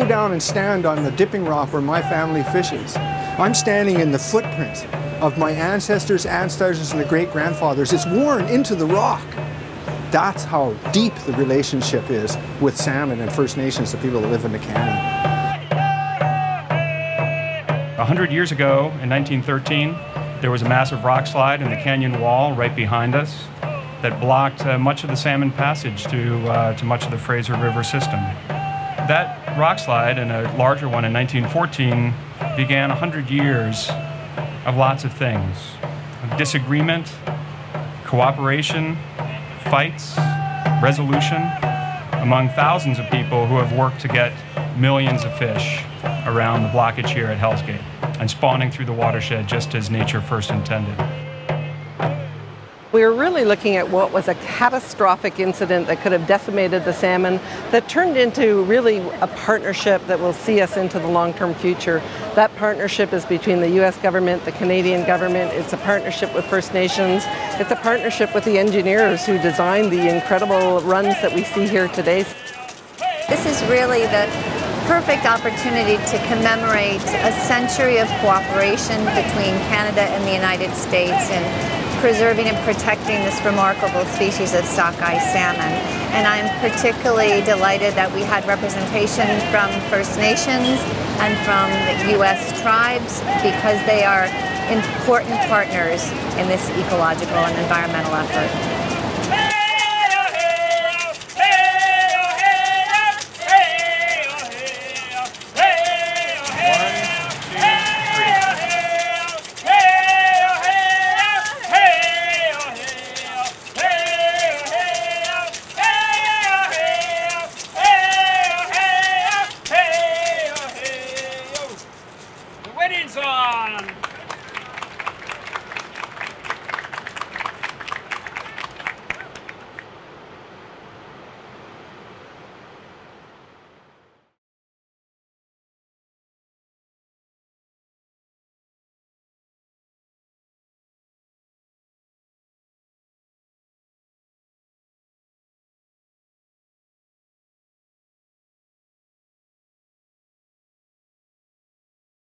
down and stand on the dipping rock where my family fishes, I'm standing in the footprint of my ancestors, ancestors, and the great grandfathers. It's worn into the rock. That's how deep the relationship is with salmon and First Nations, the people that live in the canyon. A hundred years ago, in 1913, there was a massive rock slide in the canyon wall right behind us that blocked uh, much of the salmon passage to, uh, to much of the Fraser River system. That rock slide and a larger one in 1914 began 100 years of lots of things disagreement, cooperation, fights, resolution among thousands of people who have worked to get millions of fish around the blockage here at Hell's Gate and spawning through the watershed just as nature first intended. We were really looking at what was a catastrophic incident that could have decimated the salmon that turned into really a partnership that will see us into the long-term future. That partnership is between the US government, the Canadian government, it's a partnership with First Nations, it's a partnership with the engineers who designed the incredible runs that we see here today. This is really the perfect opportunity to commemorate a century of cooperation between Canada and the United States and preserving and protecting this remarkable species of sockeye salmon. And I'm particularly delighted that we had representation from First Nations and from the U.S. tribes because they are important partners in this ecological and environmental effort. John.